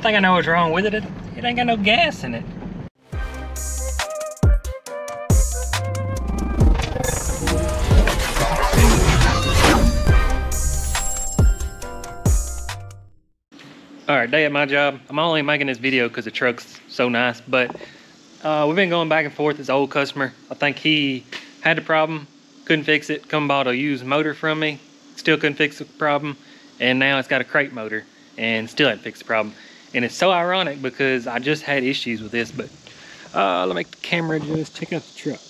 I think I know what's wrong with it. It, it ain't got no gas in it. All right, day at my job. I'm only making this video because the truck's so nice, but uh, we've been going back and forth. This old customer, I think he had the problem, couldn't fix it, come bought a used motor from me, still couldn't fix the problem, and now it's got a crate motor and still hadn't fixed the problem. And it's so ironic because I just had issues with this, but uh, let me make the camera just check out the truck.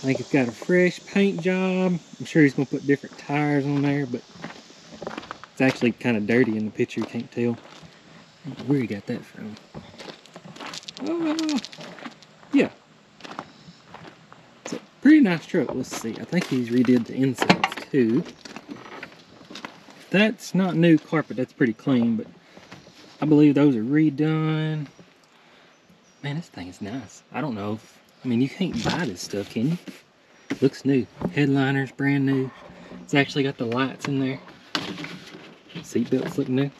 I think it's got a fresh paint job. I'm sure he's gonna put different tires on there, but it's actually kind of dirty in the picture, you can't tell. Where you got that from? Uh, yeah. It's a pretty nice truck. Let's see. I think he's redid the insides too. That's not new carpet. That's pretty clean, but I believe those are redone. Man, this thing is nice. I don't know. If, I mean, you can't buy this stuff, can you? Looks new. Headliners, brand new. It's actually got the lights in there. Seat belts look new.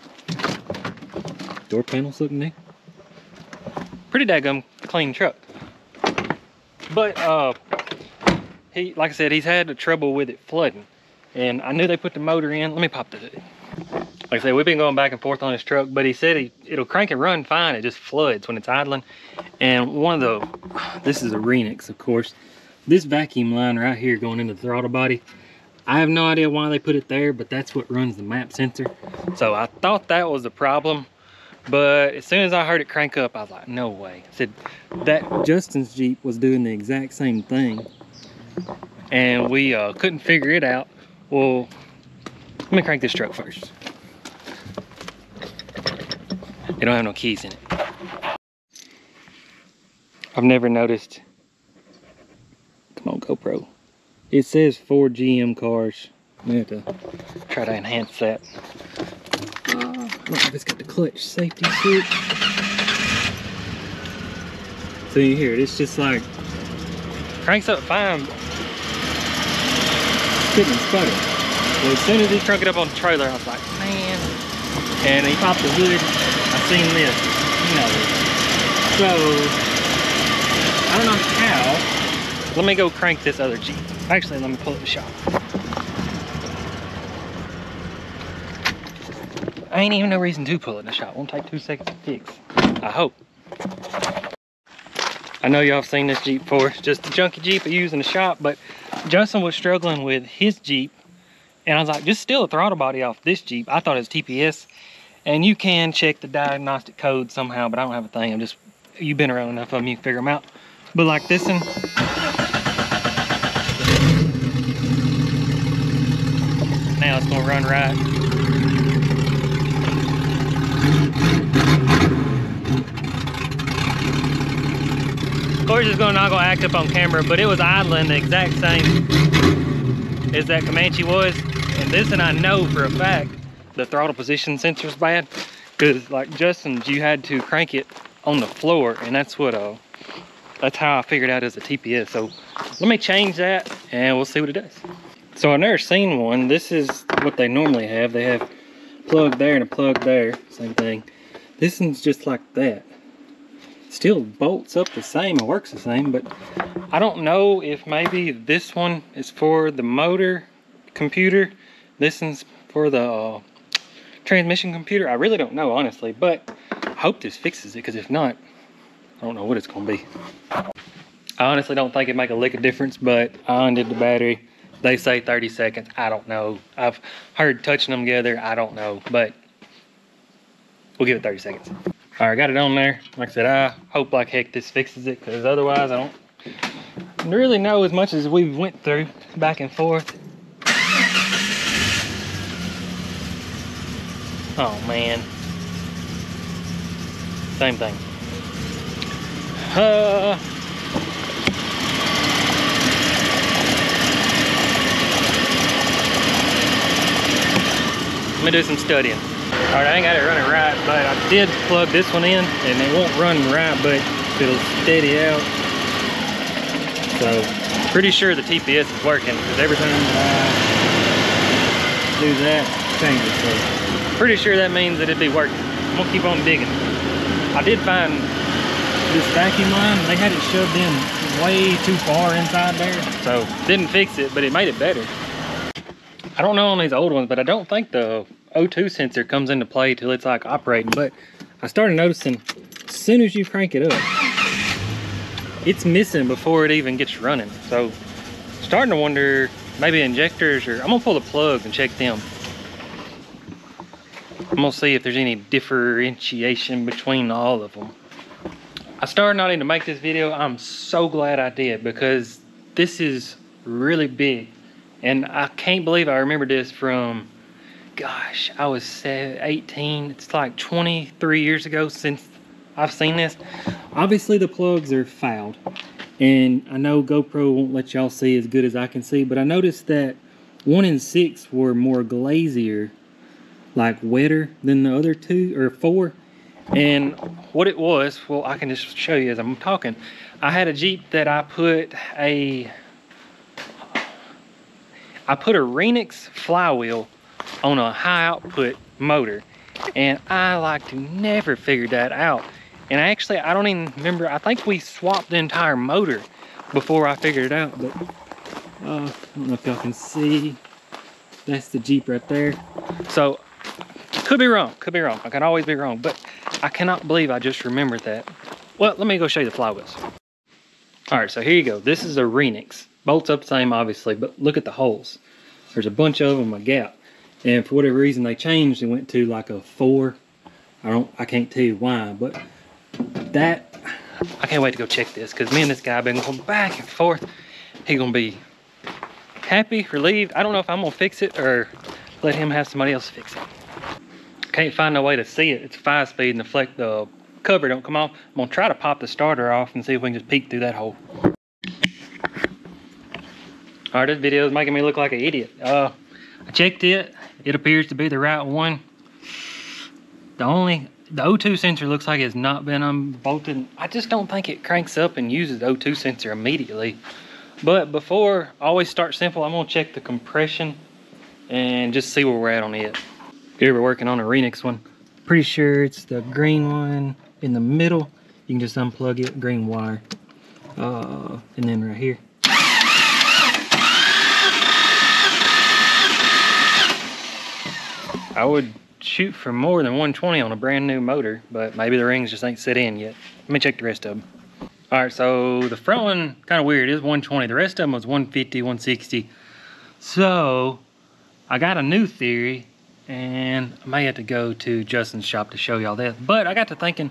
Door panels look new. Pretty daggum clean truck. But uh he like I said, he's had trouble with it flooding. And I knew they put the motor in. Let me pop the like I said, we've been going back and forth on this truck, but he said he, it'll crank and run fine. It just floods when it's idling. And one of the, this is a Renix, of course. This vacuum line right here going into the throttle body, I have no idea why they put it there, but that's what runs the map sensor. So I thought that was the problem, but as soon as I heard it crank up, I was like, no way. I said, that Justin's Jeep was doing the exact same thing, and we uh, couldn't figure it out. Well, let me crank this truck first. They don't have no keys in it. I've never noticed. Come on, GoPro. It says four GM cars. We have to try to enhance that. Uh, I don't know if it's got the clutch safety switch. So you hear it, it's just like cranks up fine. Couldn't sputter. As soon as he cranked it up on the trailer, I was like, man. And he popped the hood. I seen this, you know. So, I don't know how. Let me go crank this other Jeep. Actually, let me pull it in the shop. I ain't even no reason to pull it in the shop. Won't take two seconds to fix. I hope. I know y'all have seen this Jeep before. It's just a junky Jeep I use in the shop, but Justin was struggling with his Jeep. And I was like, just steal a throttle body off this Jeep. I thought it was TPS. And you can check the diagnostic code somehow, but I don't have a thing. I'm just, you've been around enough of them, you can figure them out. But like this one, now it's gonna run right. Of course it's gonna not gonna act up on camera, but it was idling the exact same as that Comanche was. This and I know for a fact the throttle position sensor is bad. Cause like Justin's, you had to crank it on the floor and that's what uh that's how I figured out as a TPS. So let me change that and we'll see what it does. So I've never seen one. This is what they normally have. They have plug there and a plug there, same thing. This one's just like that. Still bolts up the same and works the same, but I don't know if maybe this one is for the motor computer. This for the uh, transmission computer. I really don't know, honestly, but I hope this fixes it, because if not, I don't know what it's gonna be. I honestly don't think it'd make a lick of difference, but I undid the battery. They say 30 seconds. I don't know. I've heard touching them together. I don't know, but we'll give it 30 seconds. All right, got it on there. Like I said, I hope like heck this fixes it because otherwise I don't really know as much as we went through back and forth. Oh man. Same thing. Uh, Let me do some studying. All right, I ain't got it running right, but I did plug this one in and it won't run right, but it'll steady out. So, pretty sure the TPS is working because every time I do that, changes. So, Pretty sure that means that it'd be working. I'm gonna keep on digging. I did find this vacuum line. They had it shoved in way too far inside there. So didn't fix it, but it made it better. I don't know on these old ones, but I don't think the O2 sensor comes into play till it's like operating. But I started noticing as soon as you crank it up, it's missing before it even gets running. So starting to wonder maybe injectors or I'm gonna pull the plugs and check them. I'm gonna see if there's any differentiation between all of them. I started not to make this video. I'm so glad I did because this is really big. And I can't believe I remember this from, gosh, I was 18. It's like 23 years ago since I've seen this. Obviously the plugs are fouled. And I know GoPro won't let y'all see as good as I can see, but I noticed that one and six were more glazier, like wetter than the other two or four. And what it was, well, I can just show you as I'm talking. I had a Jeep that I put a, I put a Renix flywheel on a high output motor. And I like to never figured that out. And I actually, I don't even remember, I think we swapped the entire motor before I figured it out. But uh, I don't know if y'all can see. That's the Jeep right there. So, could be wrong, could be wrong. I can always be wrong. But I cannot believe I just remembered that. Well, let me go show you the flywheels. All right, so here you go. This is a Renix. Bolts up the same, obviously, but look at the holes. There's a bunch of them, a gap. And for whatever reason, they changed and went to like a four. I don't, I can't tell you why, but that, I can't wait to go check this because me and this guy have been going back and forth. He gonna be happy, relieved. I don't know if I'm gonna fix it or let him have somebody else fix it. Can't find no way to see it. It's five speed and the flex, the cover don't come off. I'm gonna try to pop the starter off and see if we can just peek through that hole. All right, this video is making me look like an idiot. Uh, I checked it. It appears to be the right one. The only, the O2 sensor looks like it's not been unbolted. I just don't think it cranks up and uses the O2 sensor immediately. But before, always start simple. I'm gonna check the compression and just see where we're at on it. Here we're working on a Renix one. Pretty sure it's the green one in the middle. You can just unplug it, green wire. Uh, and then right here. I would shoot for more than 120 on a brand new motor, but maybe the rings just ain't set in yet. Let me check the rest of them. All right, so the front one, kind of weird, is 120. The rest of them was 150, 160. So I got a new theory and I may have to go to Justin's shop to show y'all that. But I got to thinking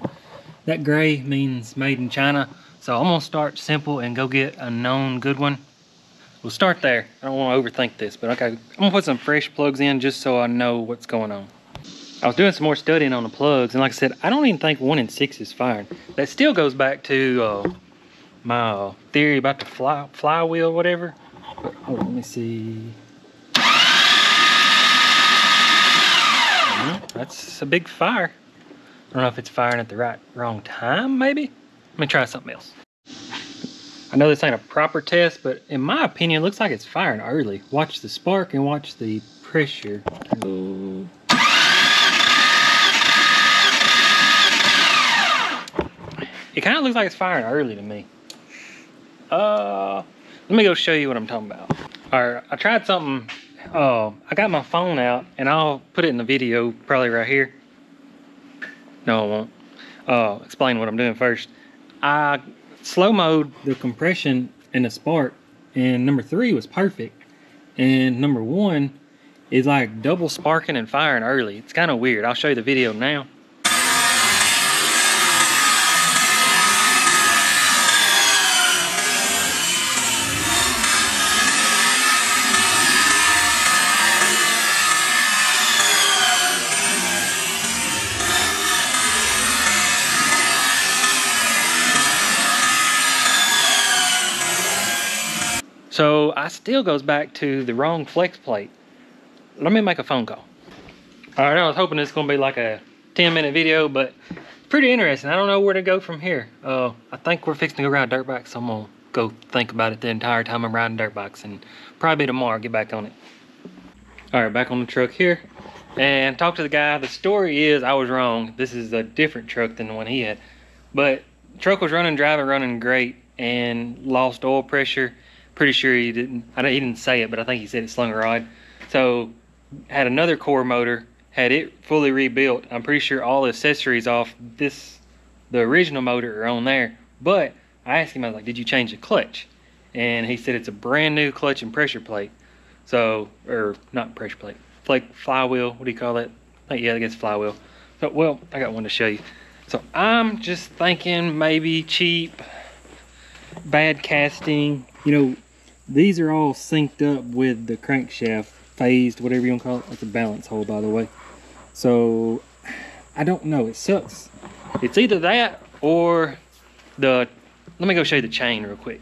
that gray means made in China. So I'm gonna start simple and go get a known good one. We'll start there. I don't wanna overthink this, but okay. I'm gonna put some fresh plugs in just so I know what's going on. I was doing some more studying on the plugs, and like I said, I don't even think one in six is firing. That still goes back to uh, my theory about the fly, flywheel, whatever. But on, let me see. That's a big fire. I don't know if it's firing at the right wrong time, maybe? Let me try something else. I know this ain't a proper test, but in my opinion, it looks like it's firing early. Watch the spark and watch the pressure. Oh. It kind of looks like it's firing early to me. Uh, let me go show you what I'm talking about. All right, I tried something. Uh, I got my phone out, and I'll put it in the video, probably right here. No, I won't. Uh, explain what I'm doing first. I slow mode the compression and the spark and number three was perfect and number one is like double sparking and firing early it's kind of weird i'll show you the video now So I still goes back to the wrong flex plate. Let me make a phone call. All right, I was hoping it's gonna be like a 10 minute video, but pretty interesting. I don't know where to go from here. Uh, I think we're fixing to go ride dirt bikes, so I'm gonna go think about it the entire time I'm riding dirt bikes and probably tomorrow get back on it. All right, back on the truck here. and talk to the guy. The story is I was wrong. This is a different truck than the one he had. But truck was running, driving, running great, and lost oil pressure. Pretty sure he didn't. I he didn't say it, but I think he said it slung a rod. So had another core motor, had it fully rebuilt. I'm pretty sure all the accessories off this, the original motor are on there. But I asked him, I was like, "Did you change the clutch?" And he said it's a brand new clutch and pressure plate. So, or not pressure plate, like flywheel. What do you call that? Like, yeah, I guess flywheel. So, well, I got one to show you. So I'm just thinking maybe cheap, bad casting. You know, these are all synced up with the crankshaft, phased, whatever you want to call it. That's a balance hole, by the way. So I don't know. It sucks. It's either that or the. Let me go show you the chain real quick.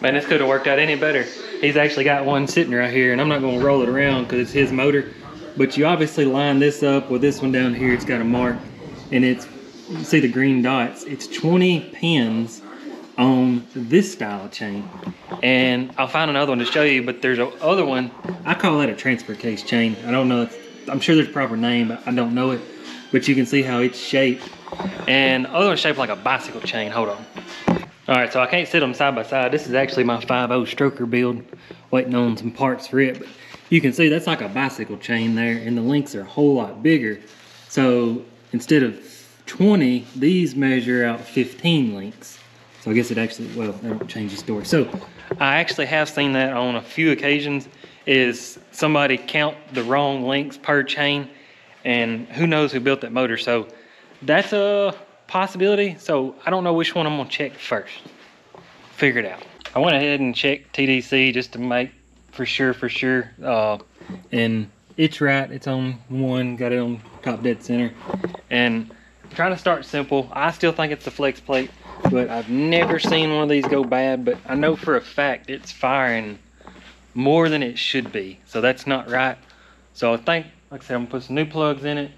Man, this could have worked out any better. He's actually got one sitting right here, and I'm not going to roll it around because it's his motor. But you obviously line this up with this one down here. It's got a mark, and it's see the green dots. It's 20 pins on this style of chain. And I'll find another one to show you, but there's a other one. I call that a transfer case chain. I don't know. I'm sure there's a proper name, but I don't know it. But you can see how it's shaped. And other one's shaped like a bicycle chain. Hold on. All right, so I can't sit them side by side. This is actually my 5.0 stroker build, waiting on some parts for it. But you can see that's like a bicycle chain there, and the links are a whole lot bigger. So instead of 20, these measure out 15 links. So I guess it actually, well, that'll change the story. So I actually have seen that on a few occasions is somebody count the wrong links per chain and who knows who built that motor. So that's a possibility. So I don't know which one I'm gonna check first. Figure it out. I went ahead and checked TDC just to make for sure, for sure. Uh, and it's right, it's on one, got it on top dead center. And I'm trying to start simple. I still think it's the flex plate, but I've never seen one of these go bad, but I know for a fact it's firing more than it should be. So that's not right. So I think, like I said, I'm gonna put some new plugs in it,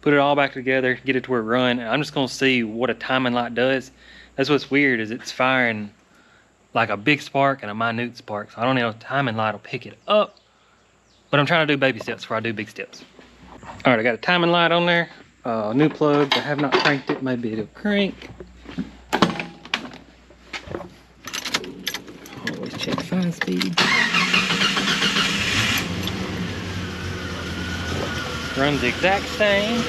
put it all back together, get it to where it run. And I'm just gonna see what a timing light does. That's what's weird is it's firing like a big spark and a minute spark. So I don't know if timing light will pick it up. But I'm trying to do baby steps before I do big steps. All right, I got a timing light on there uh, new plug. I have not cranked it. Maybe it'll crank. Always check speed. Runs the exact same.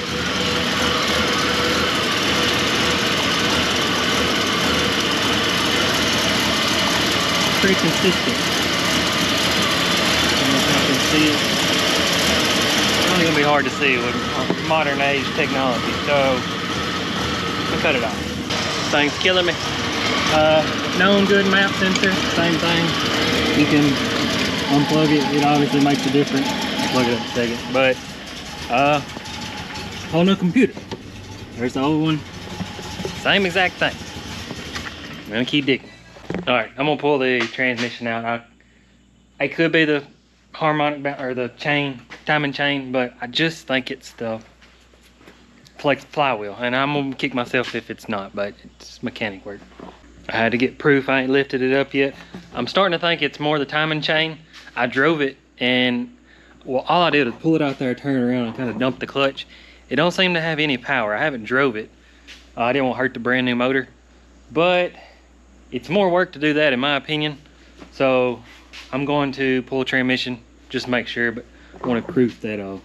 Pretty consistent. I don't know if I can see it only gonna be hard to see with modern age technology. So we'll cut it off. Thing's killing me. Uh, known good map sensor, same thing. You can unplug it. It obviously makes a difference. Plug it up a second. But uh, whole new computer. There's the old one. Same exact thing. I'm gonna keep digging. All right, I'm gonna pull the transmission out. I, it could be the harmonic or the chain timing chain, but I just think it's the flex flywheel. And I'm gonna kick myself if it's not, but it's mechanic work. I had to get proof, I ain't lifted it up yet. I'm starting to think it's more the timing chain. I drove it and well, all I did was pull it out there, turn around and kind of dump the clutch. It don't seem to have any power. I haven't drove it. Uh, I didn't want to hurt the brand new motor, but it's more work to do that in my opinion. So I'm going to pull a transmission, just make sure, but wanted proof that uh,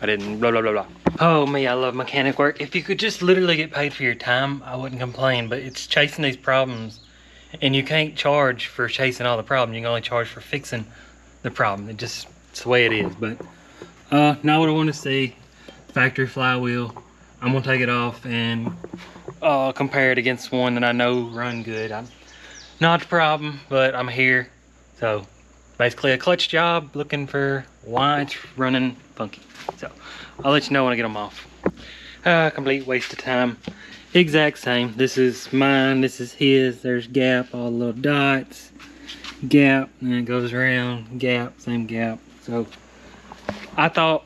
I didn't blah, blah, blah, blah. Oh me, I love mechanic work. If you could just literally get paid for your time, I wouldn't complain, but it's chasing these problems and you can't charge for chasing all the problem. You can only charge for fixing the problem. It just, it's the way it is. But uh, now what I want to see, factory flywheel. I'm gonna take it off and uh, compare it against one that I know run good. I'm not a problem, but I'm here. So basically a clutch job looking for why it's running funky. So I'll let you know when I get them off. Uh, complete waste of time. Exact same. This is mine, this is his. There's gap, all the little dots. Gap, and it goes around. Gap, same gap. So I thought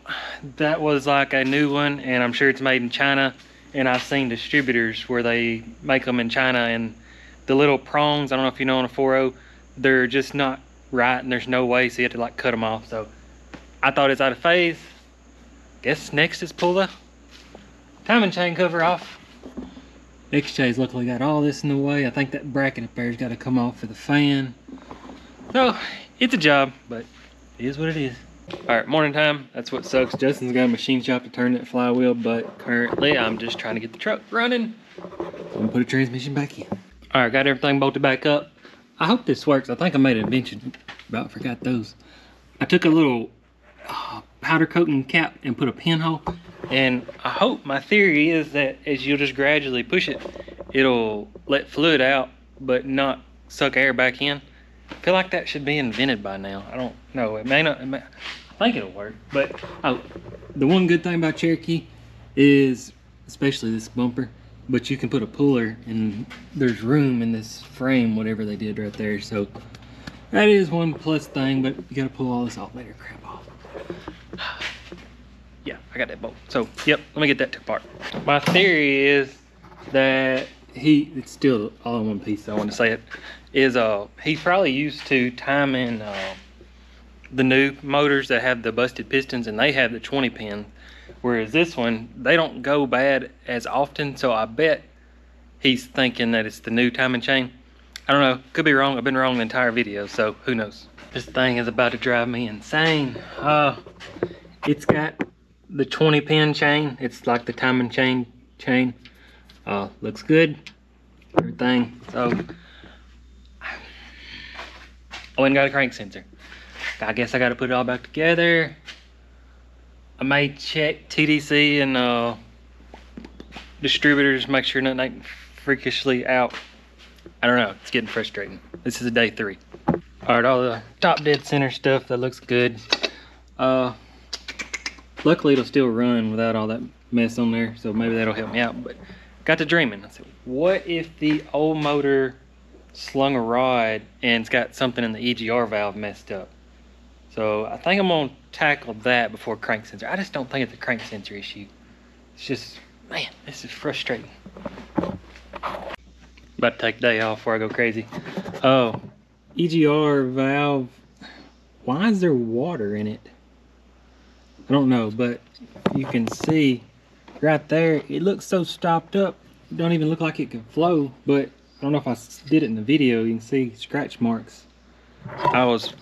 that was like a new one and I'm sure it's made in China. And I've seen distributors where they make them in China and the little prongs, I don't know if you know on a 4.0, they're just not right and there's no way so you have to like cut them off so I thought it's out of phase guess next is pull the timing chain cover off. XJ's luckily got all this in the way. I think that bracket up there's got to come off for the fan. So, it's a job, but it is what it is. All right, morning time. That's what sucks. Justin's got a machine shop to turn that flywheel, but currently I'm just trying to get the truck running. I'm gonna put a transmission back in. All right, got everything bolted back up. I hope this works. I think I made an invention, about forgot those. I took a little uh, powder coating cap and put a pinhole. And I hope my theory is that as you'll just gradually push it, it'll let fluid out, but not suck air back in. I feel like that should be invented by now. I don't know. It may not. It may, I think it'll work. But oh, the one good thing about Cherokee is, especially this bumper, but you can put a puller and there's room in this frame, whatever they did right there. So that is one plus thing, but you gotta pull all this alternator crap off. yeah, I got that bolt. So, yep, let me get that apart. My theory is that he, it's still all in one piece, I want to say it, is uh, he's probably used to timing uh, the new motors that have the busted pistons and they have the 20 pin. Whereas this one, they don't go bad as often, so I bet he's thinking that it's the new timing chain. I don't know, could be wrong. I've been wrong the entire video, so who knows. This thing is about to drive me insane. Uh, it's got the 20 pin chain. It's like the timing chain chain. Uh, looks good. Everything. So, I went and got a crank sensor. I guess I got to put it all back together. I may check TDC and uh, distributors, make sure nothing freakishly out. I don't know, it's getting frustrating. This is a day three. All right, all the top dead center stuff, that looks good. Uh, luckily it'll still run without all that mess on there, so maybe that'll help me out. But got to dreaming. I said, what if the old motor slung a rod and it's got something in the EGR valve messed up? So I think I'm gonna tackle that before crank sensor. I just don't think it's a crank sensor issue. It's just, man, this is frustrating. About to take day off before I go crazy. Oh, EGR valve, why is there water in it? I don't know, but you can see right there, it looks so stopped up. It don't even look like it can flow, but I don't know if I did it in the video. You can see scratch marks. I was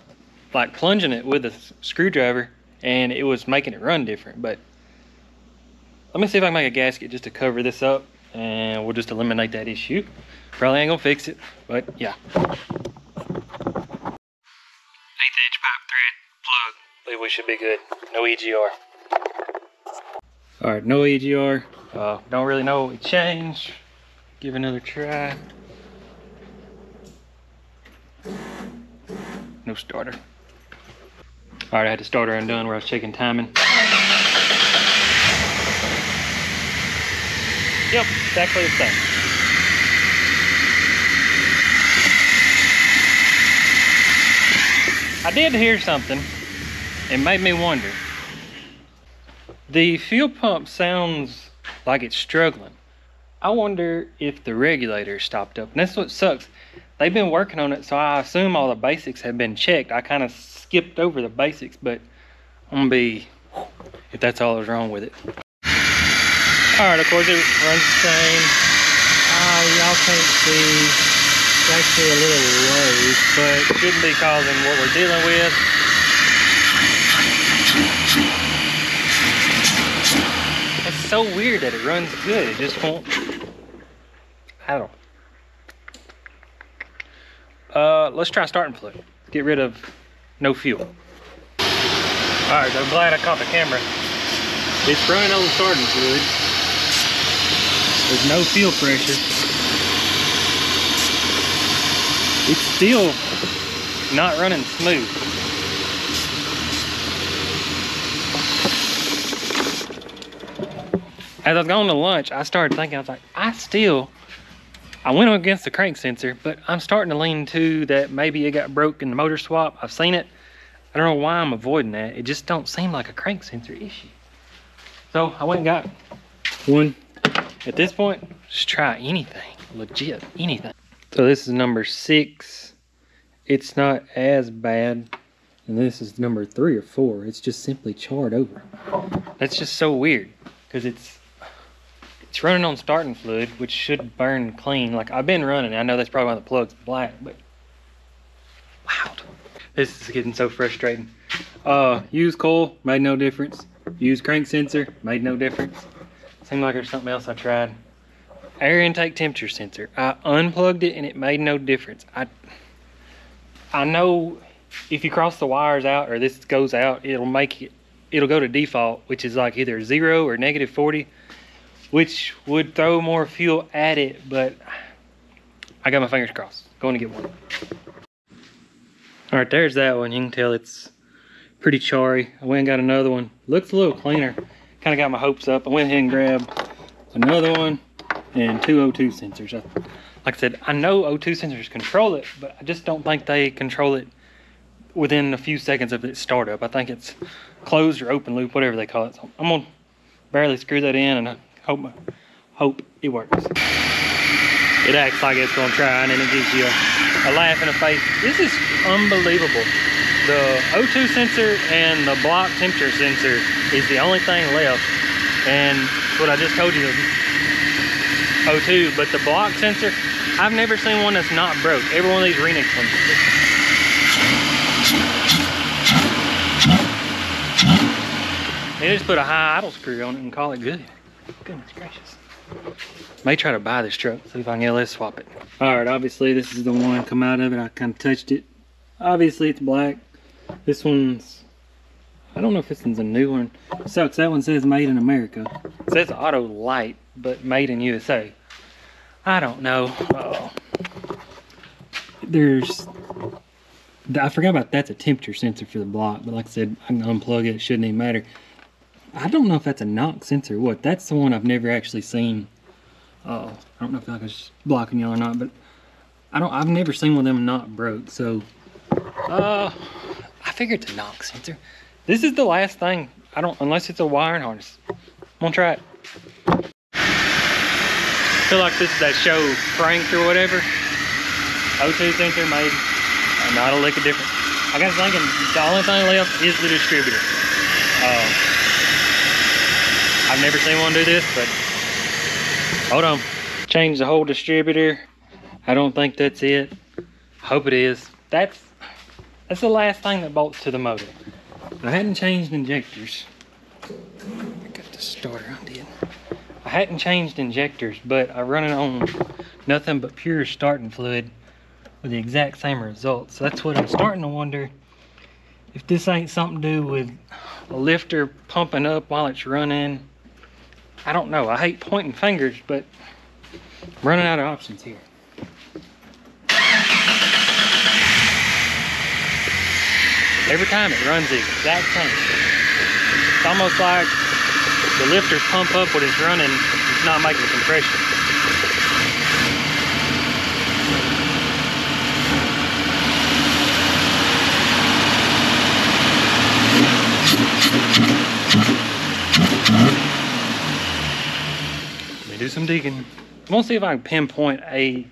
like plunging it with a screwdriver and it was making it run different. But let me see if I can make a gasket just to cover this up and we'll just eliminate that issue. Probably ain't gonna fix it, but yeah. Eighth inch pipe thread plug. believe we should be good. No EGR. All right, no EGR. Uh, don't really know what we changed. Give another try. No starter. All right, I had the starter undone where I was checking timing. Yep, exactly the same. I did hear something. It made me wonder. The fuel pump sounds like it's struggling. I wonder if the regulator stopped up. And that's what sucks. They've been working on it, so I assume all the basics have been checked. I kind of skipped over the basics, but I'm gonna be, if that's all that's wrong with it. All right, of course it runs the same. Uh, y'all can't see, it's actually a little low, but shouldn't be causing what we're dealing with. It's so weird that it runs good, it just won't, I don't uh, let's try starting fluid. Get rid of no fuel. All right, I'm glad I caught the camera. It's running on starting fluid. There's no fuel pressure. It's still not running smooth. As I was going to lunch, I started thinking, I was like, I still I went against the crank sensor, but I'm starting to lean to that maybe it got broke in the motor swap. I've seen it. I don't know why I'm avoiding that. It just don't seem like a crank sensor issue. So I went and got one. At this point, just try anything, legit, anything. So this is number six. It's not as bad and this is number three or four. It's just simply charred over. That's just so weird because it's it's running on starting fluid, which should burn clean. Like I've been running, I know that's probably why the plug's black, but wow, this is getting so frustrating. Uh, use coil made no difference. Use crank sensor made no difference. Seemed like there's something else I tried. Air intake temperature sensor. I unplugged it and it made no difference. I I know if you cross the wires out or this goes out, it'll make it, it'll go to default, which is like either zero or negative 40, which would throw more fuel at it, but I got my fingers crossed. Going to get one. All right, there's that one. You can tell it's pretty charry. I went and got another one. Looks a little cleaner. Kind of got my hopes up. I went ahead and grabbed another one and two O2 sensors. Like I said, I know O2 sensors control it, but I just don't think they control it within a few seconds of its startup. I think it's closed or open loop, whatever they call it. So I'm gonna barely screw that in and I hope, hope it works. It acts like it's gonna try and then it gives you a, a laugh in the face. This is unbelievable. The O2 sensor and the block temperature sensor is the only thing left. And what I just told you, O2, but the block sensor, I've never seen one that's not broke. Every one of these Renix ones. They just put a high idle screw on it and call it good. Goodness gracious. May try to buy this truck, see if I can get swap it. All right, obviously this is the one come out of it. I kind of touched it. Obviously it's black. This one's, I don't know if this one's a new one. sucks, that one says made in America. It says Autolite, but made in USA. I don't know. Uh, there's I forgot about that's a temperature sensor for the block, but like I said, I can unplug it, it shouldn't even matter. I don't know if that's a knock sensor what. That's the one I've never actually seen. Oh, I don't know if I was blocking y'all or not, but I don't. I've never seen one of them not broke. So, uh, I figured it's a knock sensor. This is the last thing. I don't unless it's a wiring harness. I'm gonna try it. I feel like this is that show Franked or whatever. O2 sensor made not a lick of difference. I got thinking the only thing left is the distributor. Um, I've never seen one do this, but hold on. Change the whole distributor. I don't think that's it. Hope it is. That's that's the last thing that bolts to the motor. I hadn't changed injectors. I got the starter I did. I hadn't changed injectors, but I run it on nothing but pure starting fluid with the exact same results. So that's what I'm starting to wonder if this ain't something to do with a lifter pumping up while it's running. I don't know. I hate pointing fingers, but I'm running out of options here. Every time it runs the exact same. It's almost like the lifters pump up when it's running, it's not making compression. Let me do some digging. I'm gonna see if I can pinpoint a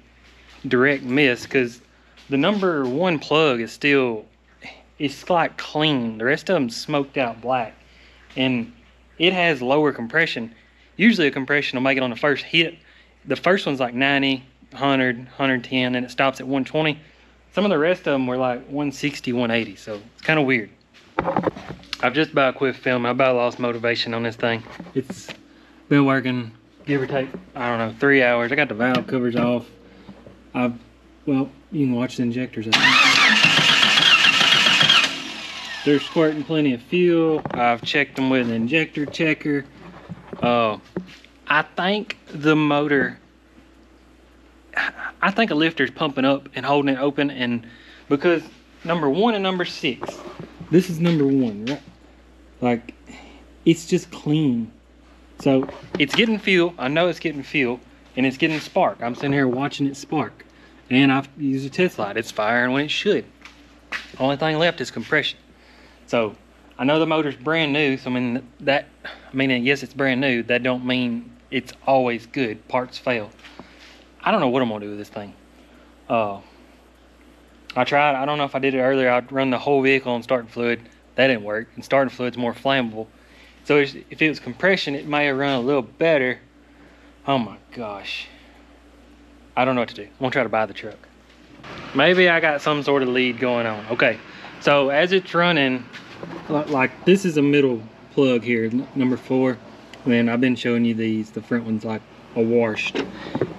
direct miss because the number one plug is still, it's like clean. The rest of them smoked out black and it has lower compression. Usually a compression will make it on the first hit. The first one's like 90, 100, 110 and it stops at 120. Some of the rest of them were like 160, 180. So it's kind of weird. I've just about quit filming. I about lost motivation on this thing. It's been working give or take, I don't know, three hours. I got the valve covers off. I've, well, you can watch the injectors. They're squirting plenty of fuel. I've checked them with an injector checker. Uh, I think the motor, I think a lifter's pumping up and holding it open and because number one and number six, this is number one, right? Like, it's just clean so it's getting fuel. I know it's getting fuel and it's getting spark. I'm sitting here watching it spark. And I've used a test light. It's firing when it should. Only thing left is compression. So I know the motor's brand new. So I mean that, I mean, yes, it's brand new. That don't mean it's always good. Parts fail. I don't know what I'm gonna do with this thing. Uh, I tried, I don't know if I did it earlier, I'd run the whole vehicle on starting fluid. That didn't work, and starting fluid's more flammable. So if it was compression, it may have run a little better. Oh my gosh. I don't know what to do. I'm gonna try to buy the truck. Maybe I got some sort of lead going on. Okay, so as it's running, like this is a middle plug here, number four. And I've been showing you these, the front one's like a washed.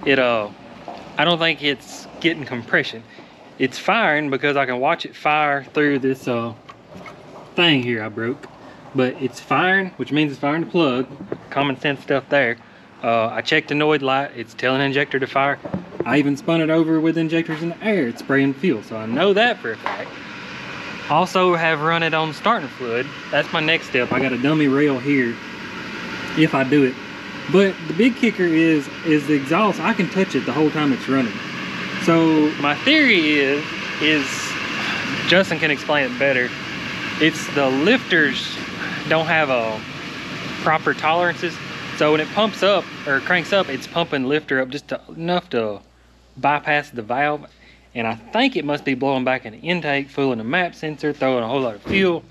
It, uh, I don't think it's getting compression. It's firing because I can watch it fire through this uh, thing here I broke. But it's firing, which means it's firing the plug. Common sense stuff there. Uh, I checked the Noid light, it's telling the injector to fire. I even spun it over with injectors in the air, it's spraying fuel, so I know that for a fact. Also have run it on starting fluid. That's my next step. I got a dummy rail here if I do it. But the big kicker is, is the exhaust, I can touch it the whole time it's running. So my theory is, is Justin can explain it better. It's the lifters don't have a proper tolerances. So when it pumps up or cranks up, it's pumping lifter up just to, enough to bypass the valve. And I think it must be blowing back an intake, fooling a map sensor, throwing a whole lot of fuel.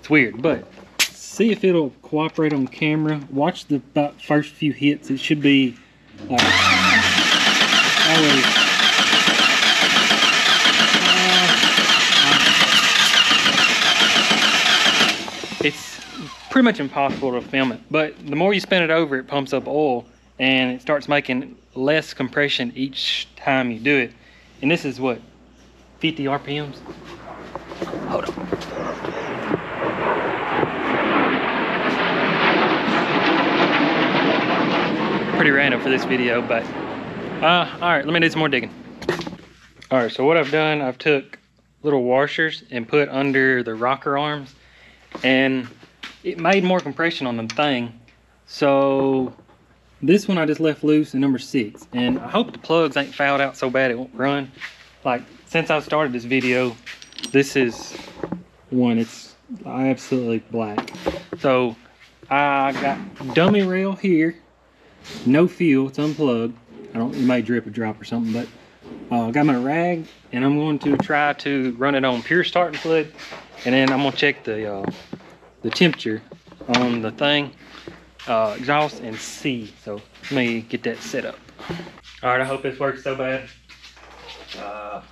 It's weird, but see if it'll cooperate on camera. Watch the first few hits. It should be like always. Uh, it's pretty much impossible to film it, but the more you spin it over, it pumps up oil and it starts making less compression each time you do it. And this is what, 50 RPMs? Hold on. pretty random for this video, but uh, all right, let me do some more digging. All right, so what I've done, I've took little washers and put under the rocker arms and it made more compression on the thing. So this one I just left loose in number six and I hope the plugs ain't fouled out so bad it won't run. Like since I started this video, this is one, it's absolutely black. So I got dummy rail here no fuel, it's unplugged. I don't, it may drip a drop or something, but uh, got my rag and I'm going to try to run it on pure starting fluid and then I'm gonna check the uh, the temperature on the thing, uh, exhaust and see. So let me get that set up. All right, I hope this works so bad. Uh,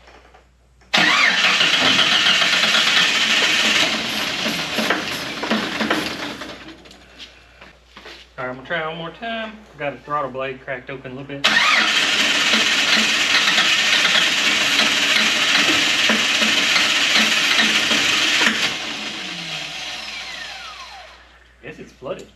All right, I'm gonna try one more time. Got the throttle blade cracked open a little bit. Guess it's flooded.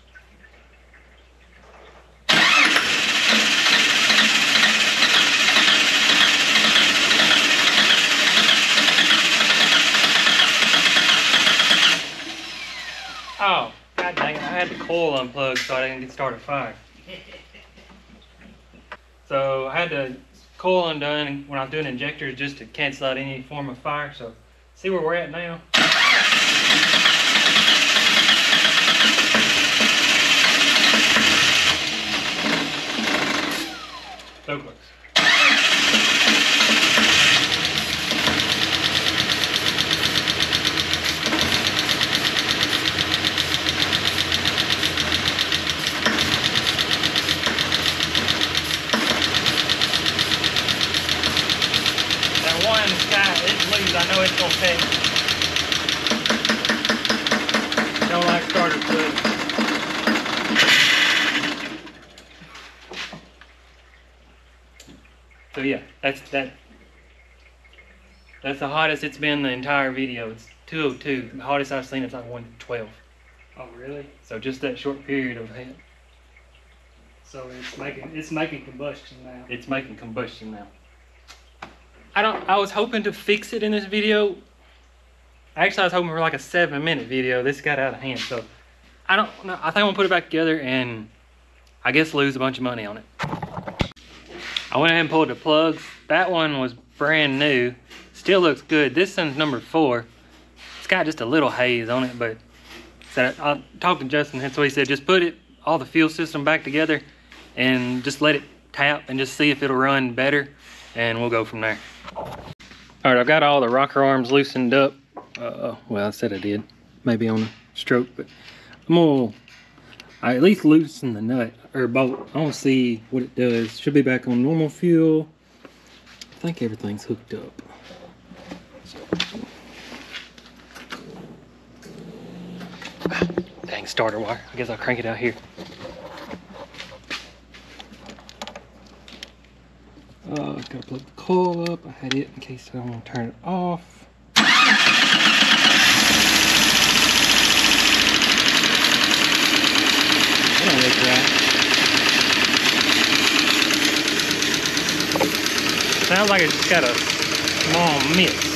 Oh, God dang it, I had the coil didn't get started fire. So I had the coil undone when I was doing injectors just to cancel out any form of fire. So see where we're at now. So. I know it's gonna take. Don't like starter fluid. So yeah, that's that. That's the hottest it's been the entire video. It's 202. The hottest I've seen it's like 112. Oh really? So just that short period of heat. So it's making it's making combustion now. It's making combustion now. I don't. I was hoping to fix it in this video. Actually, I was hoping for like a seven minute video. This got out of hand, so I don't know. I think I'm gonna put it back together and I guess lose a bunch of money on it. I went ahead and pulled the plugs. That one was brand new. Still looks good. This one's number four. It's got just a little haze on it, but so I talked to Justin. That's what he said. Just put it all the fuel system back together and just let it tap and just see if it'll run better and we'll go from there. All All right, I've got all the rocker arms loosened up. Uh, well, I said I did, maybe on a stroke, but I'm gonna I at least loosen the nut or bolt. I want to see what it does. Should be back on normal fuel. I think everything's hooked up. So. Dang starter wire. I guess I'll crank it out here. Uh, gotta plug the coil up. I had it in case I don't want to turn it off. That. Sounds like it's got a small miss.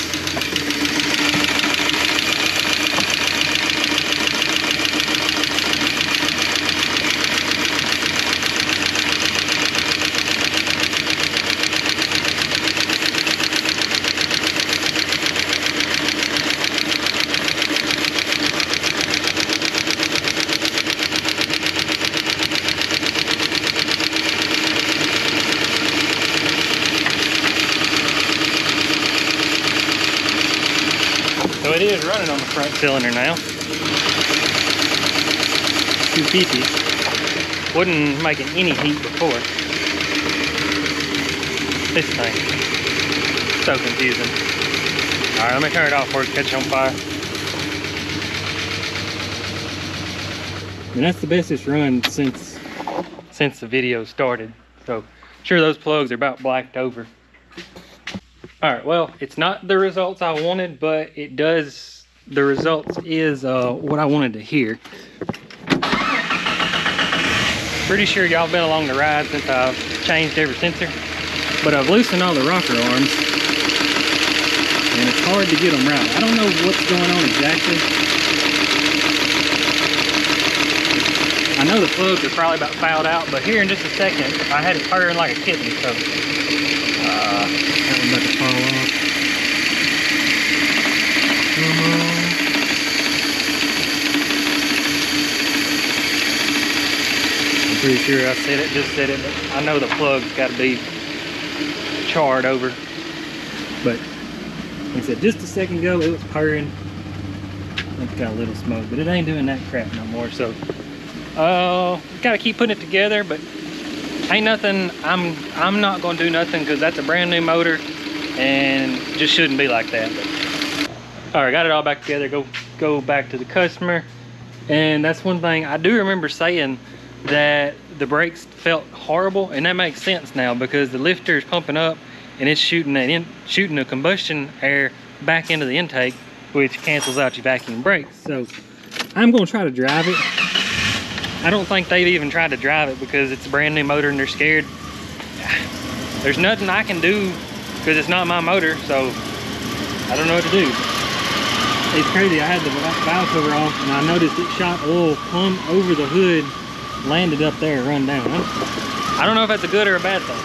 It is running on the front cylinder now. 250. Wasn't making any heat before. This thing. So confusing. Alright, let me turn it off before it catches on fire. And that's the best it's run since since the video started. So sure those plugs are about blacked over. All right, well, it's not the results I wanted, but it does, the results is uh, what I wanted to hear. Pretty sure y'all been along the ride since I've changed every sensor, but I've loosened all the rocker arms, and it's hard to get them right. I don't know what's going on exactly. I know the plugs are probably about fouled out, but here in just a second, I had it purring like a kitten, so I'm pretty sure I said it, just said it, but I know the plug's got to be charred over. But like I said, just a second ago, it was purring. It's got a little smoke, but it ain't doing that crap no more. So, uh, gotta keep putting it together, but ain't nothing i'm i'm not gonna do nothing because that's a brand new motor and just shouldn't be like that. But, all right got it all back together. Go go back to the customer. And that's one thing i do remember saying that the brakes felt horrible and that makes sense now because the lifter is pumping up and it's shooting that in shooting the combustion air back into the intake which cancels out your vacuum brakes. So i'm to try to drive it I don't think they've even tried to drive it because it's a brand new motor and they're scared. There's nothing I can do because it's not my motor, so I don't know what to do. It's crazy, I had the valve cover off and I noticed it shot oil plumb over the hood, landed up there, run down. I don't know if that's a good or a bad thing.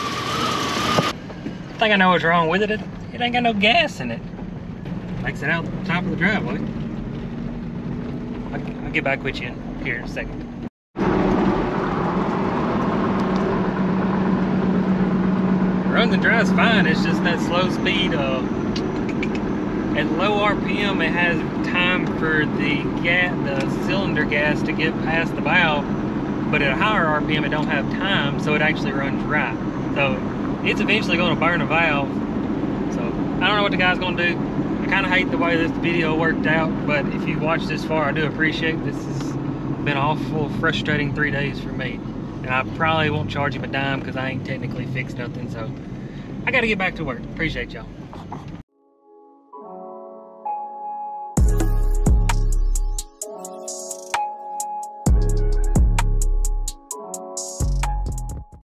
I think I know what's wrong with it. It, it ain't got no gas in it. Makes it out the top of the driveway. I'll get back with you here in a second. Runs and drives fine. It's just that slow speed. At low RPM, it has time for the gas, the cylinder gas to get past the valve. But at a higher RPM, it don't have time, so it actually runs right. So it's eventually going to burn a valve. So I don't know what the guy's going to do. I kind of hate the way this video worked out, but if you watched this far, I do appreciate this. has been awful frustrating three days for me. And I probably won't charge him a dime because I ain't technically fixed nothing. So I got to get back to work. Appreciate y'all.